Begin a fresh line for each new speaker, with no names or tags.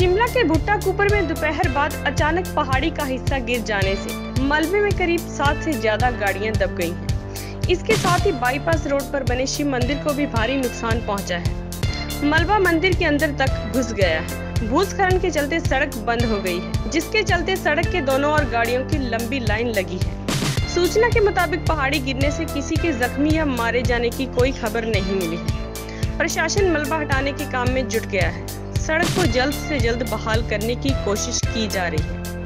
भुट्टा कुपर में दोपहर बाद अचानक पहाड़ी का हिस्सा गिर जाने से मलबे में करीब सात से ज़्यादा गाड़ियाँ दब गई हैं। इसके साथ ही बाईपास रोड पर बने शिव मंदिर को भी भारी नुकसान पहुँचा है। मलबा मंदिर के अंदर तक घुस गया है। भूस्खलन के चलते सड़क बंद हो गई है, जिसके चलते सड़क के दोनों ओर गाड़ियों की लंबी लाइन लगी है। सूचना के मुताबिक पहाड़ी गिरने से किसी के जख्मी या मारे जाने की कोई खबर नहीं मिली प्रशासन मलबा हटाने के काम में जुट गया है। सड़क को जल्द से जल्द बहाल करने की कोशिश की जा रही है।